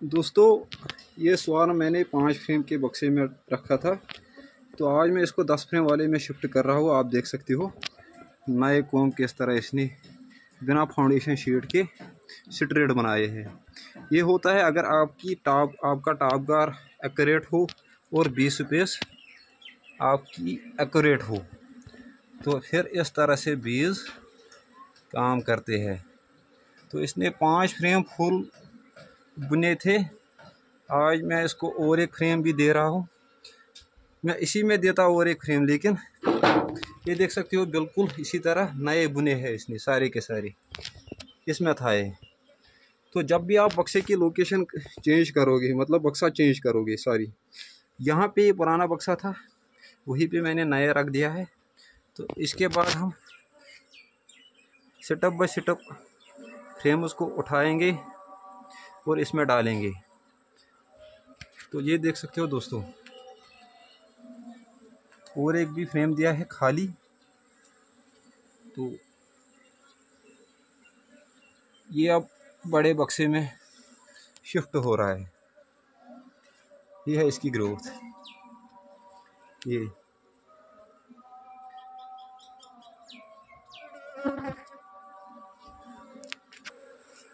दोस्तों, ये स्वार मैंने पाँच फ्रेम के बक्से में रखा था। तो आज मैं इसको दस फ्रेम वाले में शिफ्ट कर रहा हूँ, आप देख सकते हो। नए कोम किस तरह इसने बिना फाउंडेशन शीट के स्ट्रेट बनाए हैं। ये होता है, अगर आपकी टॉप आपका टॉप गार एक्यूरेट हो और बी स्पेस आपकी एक्यूरेट हो तो फिर इस तरह से बीज काम करते हैं। तो इसने पाँच फ्रेम फुल बुने थे। आज मैं इसको और एक फ्रेम भी दे रहा हूँ। मैं इसी में देता और एक फ्रेम, लेकिन ये देख सकते हो, बिल्कुल इसी तरह नए बुने हैं इसने, सारे के सारे। इसमें था ये। तो जब भी आप बक्से की लोकेशन चेंज करोगे मतलब बक्सा चेंज करोगे, सॉरी, यहाँ पे ये पुराना बक्सा था, वहीं पे मैंने नया रख दिया है। तो इसके बाद हम सेटअप बाय सेटअप फ्रेम उसको उठाएँगे। और इसमें डालेंगे। तो ये देख सकते हो दोस्तों। और एक भी फ्रेम दिया है खाली। तो ये अब बड़े बक्से में शिफ्ट हो रहा है। ये है इसकी ग्रोथ। ये।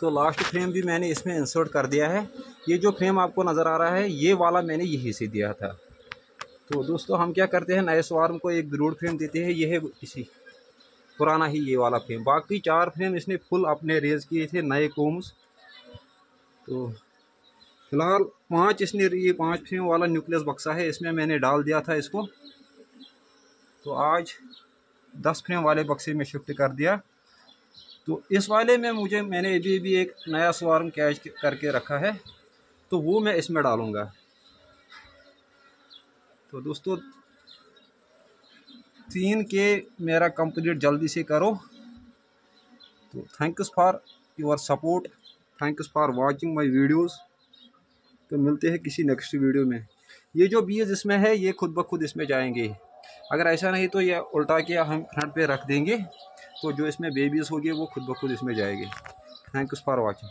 तो लास्ट फ्रेम भी मैंने इसमें इंसर्ट कर दिया है। ये जो फ्रेम आपको नज़र आ रहा है, ये वाला मैंने यही से दिया था। तो दोस्तों, हम क्या करते हैं, नए स्वार्म को एक ब्रूड फ्रेम देते हैं। ये है इसी पुराना ही ये वाला फ्रेम बाकी चार फ्रेम इसने फुल अपने रेज किए थे, नए कोम्स तो फ़िलहाल पाँच इसने, ये पाँच फ्रेम वाला न्यूक्लियस बक्सा है। इसमें मैंने डाल दिया था इसको। तो आज दस फ्रेम वाले बक्से में शिफ्ट कर दिया। तो इस वाले में मुझे, मैंने अभी भी एक नया स्वार्म कैच करके रखा है तो वो मैं इसमें डालूँगा। तो दोस्तों, तीन के मेरा कंप्लीट जल्दी से करो। तो thanks for your support thanks for watching my videos तो मिलते हैं किसी नेक्स्ट वीडियो में। ये जो बीज इसमें है, ये खुद ब खुद इसमें जाएँगे। अगर ऐसा नहीं तो ये उल्टा के हम फ्रंट पे रख देंगे। तो जो इसमें बेबीज़ होगी वो खुद ब खुद इसमें जाएगी। Thank you for watching